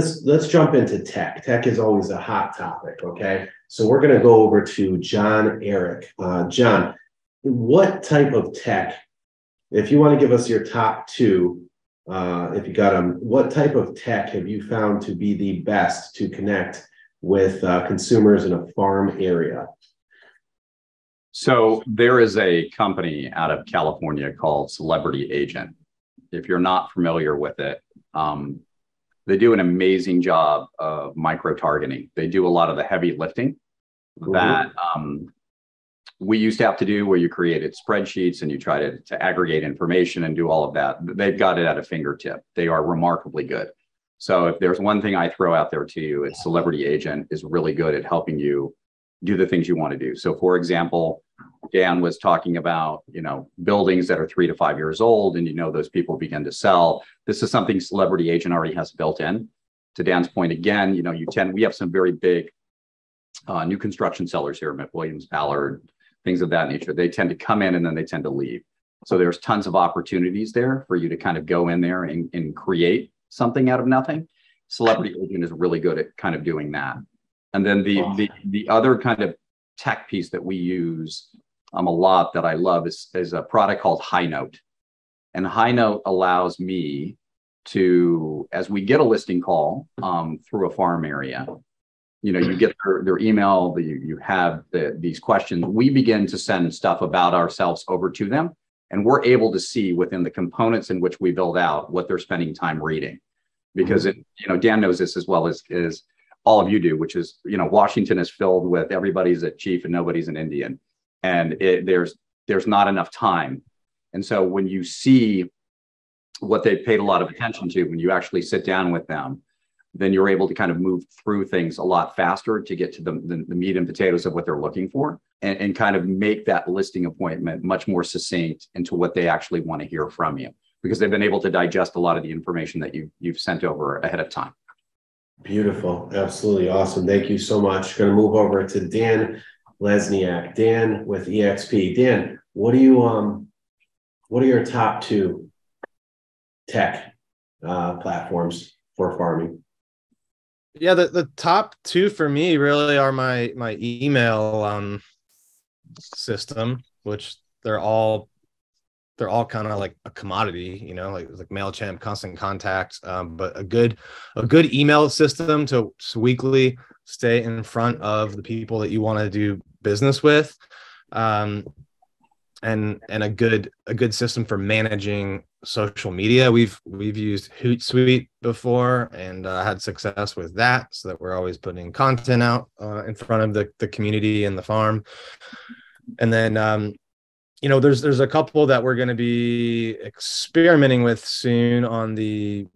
let's let's jump into tech. Tech is always a hot topic. Okay, so we're going to go over to John Eric. Uh, John, what type of tech? If you want to give us your top two, uh, if you got them, what type of tech have you found to be the best to connect with uh, consumers in a farm area? So there is a company out of California called Celebrity Agent. If you're not familiar with it, um, they do an amazing job of micro targeting. They do a lot of the heavy lifting mm-hmm. that um, we used to have to do, where you created spreadsheets and you try to, to aggregate information and do all of that. They've got it at a fingertip. They are remarkably good. So if there's one thing I throw out there to you, it's Celebrity Agent is really good at helping you do the things you want to do. So for example, Dan was talking about, you know, buildings that are three to five years old, and you know those people begin to sell. This is something Celebrity Agent already has built in. To Dan's point again, you know, you tend we have some very big uh, new construction sellers here, McWilliams, Ballard, things of that nature. They tend to come in and then they tend to leave. So there's tons of opportunities there for you to kind of go in there and, and create something out of nothing. Celebrity Agent is really good at kind of doing that. And then the, the the other kind of tech piece that we use um, a lot that I love is, is a product called Highnote. And Highnote allows me to, as we get a listing call um, through a farm area, you know, you get their, their email, the, you have the, these questions. We begin to send stuff about ourselves over to them, and we're able to see within the components in which we build out what they're spending time reading. Because it, you know, Dan knows this as well as is all of you do, which is, you know, Washington is filled with everybody's a chief and nobody's an Indian, and it, there's there's not enough time. And so when you see what they paid a lot of attention to, when you actually sit down with them, then you're able to kind of move through things a lot faster to get to the, the, the meat and potatoes of what they're looking for and, and kind of make that listing appointment much more succinct into what they actually want to hear from you because they've been able to digest a lot of the information that you, you've sent over ahead of time. Beautiful. Absolutely awesome. Thank you so much. Going to move over to Dan Lesniak. Dan with EXP. Dan, what do you um what are your top two tech uh, platforms for farming? Yeah, the, the top two for me really are my my email um system, which they're all they're all kind of like a commodity, you know, like like Mailchimp, Constant Contact, um, but a good a good email system to, weekly stay in front of the people that you want to do business with, um, and and a good a good system for managing social media. We've we've used Hootsuite before and uh, had success with that, so that we're always putting content out uh, in front of the the community and the farm. And then um, you know there's there's a couple that we're going to be experimenting with soon on the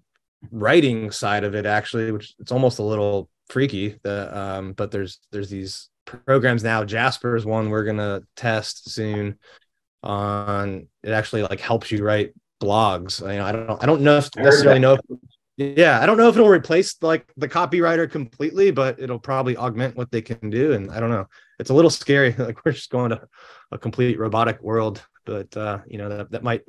writing side of it actually which it's almost a little freaky the um but there's there's these programs now. Jasper's one we're going to test soon on. It actually like helps you write blogs. You know i don't i don't know if necessarily know if, yeah i don't know if it'll replace like the copywriter completely but it'll probably augment what they can do and i don't know. It's a little scary like we're just going to a complete robotic world but uh you know that, that might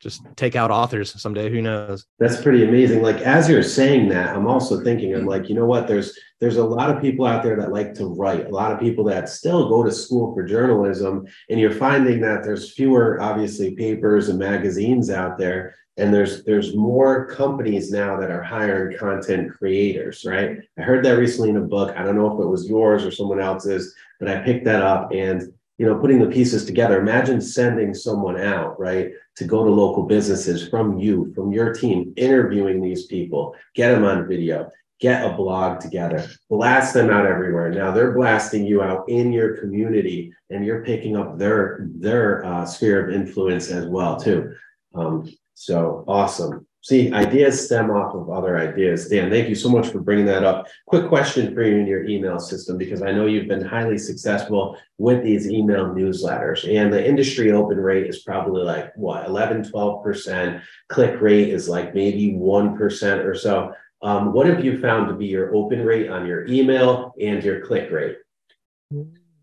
just take out authors someday who knows? That's pretty amazing. Like as you're saying that i'm also thinking i'm like you know what? There's there's a lot of people out there that like to write a lot of people that still go to school for journalism and you're finding that there's fewer obviously papers and magazines out there and there's there's more companies now that are hiring content creators right? I heard that recently in a book. I don't know if it was yours or someone else's but i picked that up and you know putting the pieces together. Imagine sending someone out right to go to local businesses from you from your team interviewing these people get them on video get a blog together blast them out everywhere. Now they're blasting you out in your community and you're picking up their their uh, sphere of influence as well too. Um, so awesome See, ideas stem off of other ideas. Dan, thank you so much for bringing that up. Quick question for you in your email system, because I know you've been highly successful with these email newsletters. And the industry open rate is probably like what, 11, 12%. Click rate is like maybe 1% or so. Um, what have you found to be your open rate on your email and your click rate?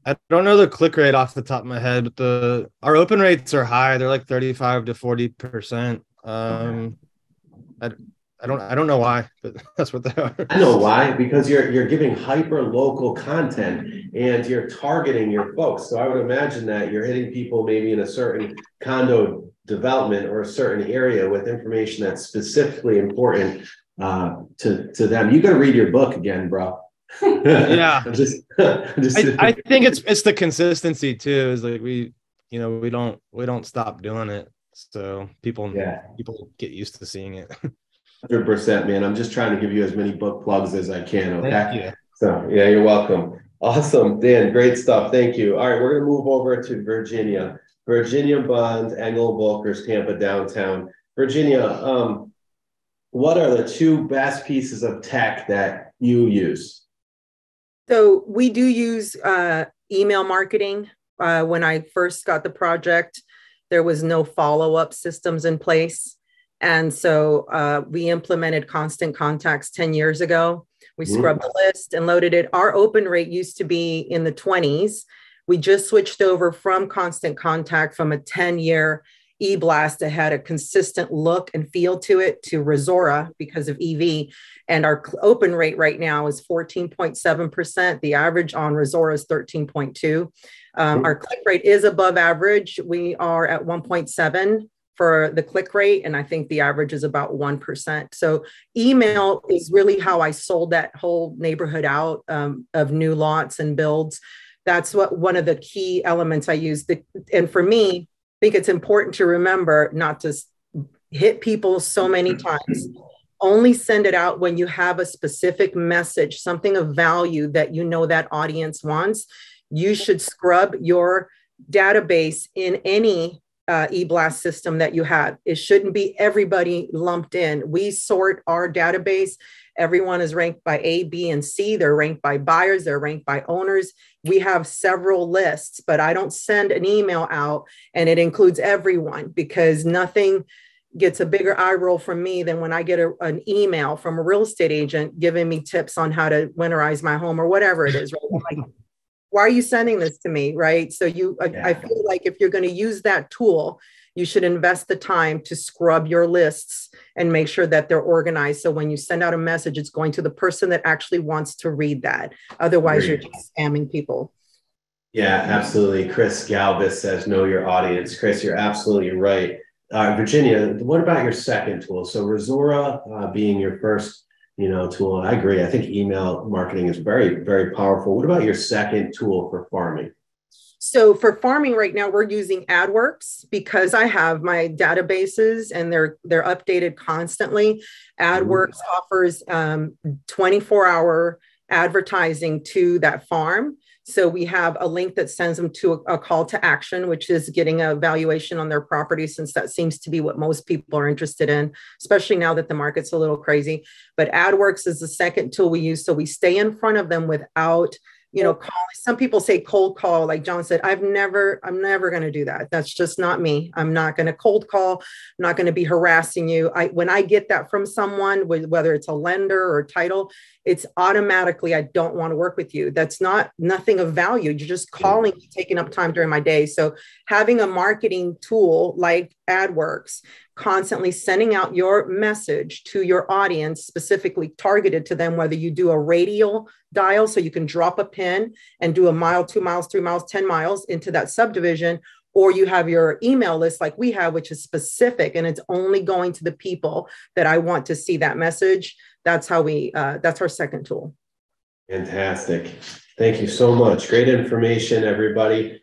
I don't know the click rate off the top of my head, but the our open rates are high. They're like 35 to 40 percent. Um, I, I don't I don't know why, but that's what they are. I know why, because you're you're giving hyper local content and you're targeting your folks. So I would imagine that you're hitting people maybe in a certain condo development or a certain area with information that's specifically important uh, to to them. You got to read your book again, bro. yeah, I'm just, just I, I think it's it's the consistency too. Is like we, you know, we don't we don't stop doing it, so people yeah people get used to seeing it. Hundred percent, man. I'm just trying to give you as many book plugs as I can. Okay. So yeah, you're welcome. Awesome, Dan. Great stuff. Thank you. All right, we're gonna move over to Virginia. Virginia Bond, Engel Volkers, Tampa downtown. Virginia, um, what are the two best pieces of tech that you use? So we do use uh, email marketing. Uh, when I first got the project, there was no follow-up systems in place. And so uh, we implemented constant contacts 10 years ago. We scrubbed the list and loaded it. Our open rate used to be in the 20s. We just switched over from constant contact from a 10 year eBlast that had a consistent look and feel to it to Rezora because of EV. And our open rate right now is 14.7%. The average on Rezora is 13.2. Um. Our click rate is above average. We are at 1.7 for the click rate, and I think the average is about 1%. So, email is really how I sold that whole neighborhood out um, of new lots and builds. That's what one of the key elements I use. The, and for me, think it's important to remember not to hit people so many times. Only send it out when you have a specific message, something of value that you know that audience wants. You should scrub your database in any uh, eBlast system that you have. It shouldn't be everybody lumped in. We sort our database. Everyone is ranked by A, B, and C. They're ranked by buyers, they're ranked by owners. We have several lists, but I don't send an email out and it includes everyone because nothing gets a bigger eye roll from me than when I get a, an email from a real estate agent giving me tips on how to winterize my home or whatever it is. Right? like, why are you sending this to me right so you yeah. I, I feel like if you're going to use that tool you should invest the time to scrub your lists and make sure that they're organized so when you send out a message it's going to the person that actually wants to read that otherwise Great. you're just spamming people yeah absolutely chris galvis says know your audience chris you're absolutely right uh, virginia what about your second tool so rezora uh, being your first you know, tool. I agree. I think email marketing is very, very powerful. What about your second tool for farming? So for farming right now, we're using Adwerx because I have my databases and they're they're updated constantly. Adwerx mm-hmm. offers um, 24 hour advertising to that farm. So we have a link that sends them to a, a, call to action, which is getting a valuation on their property, since that seems to be what most people are interested in, especially now that the market's a little crazy. But Adwerx is the second tool we use. So we stay in front of them without you know calling some people say cold call like john said i've never i'm never going to do that. That's just not me. I'm not going to cold call. I'm not going to be harassing you. I when i get that from someone whether it's a lender or title it's automatically i don't want to work with you. That's not nothing of value. You're just calling taking up time during my day. So having a marketing tool like adwerx constantly sending out your message to your audience specifically targeted to them whether you do a radial dial so you can drop a pin and do a mile two miles three miles 10 miles into that subdivision or you have your email list like we have which is specific and it's only going to the people that i want to see that message. That's how we uh, that's our second tool. Fantastic. Thank you so much. Great information everybody